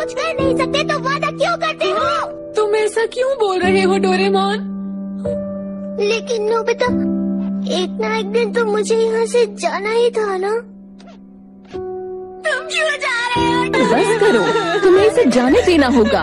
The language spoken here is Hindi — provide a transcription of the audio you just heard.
कुछ कर नहीं सकते तो वादा क्यों करते हो? तुम ऐसा क्यों बोल रहे हो डोरेमोन? लेकिन नोबिता एक ना एक दिन तो मुझे यहाँ से जाना ही था ना? तुम क्यों जा रहे हो बस करो तुम्हें इसे जाने देना होगा।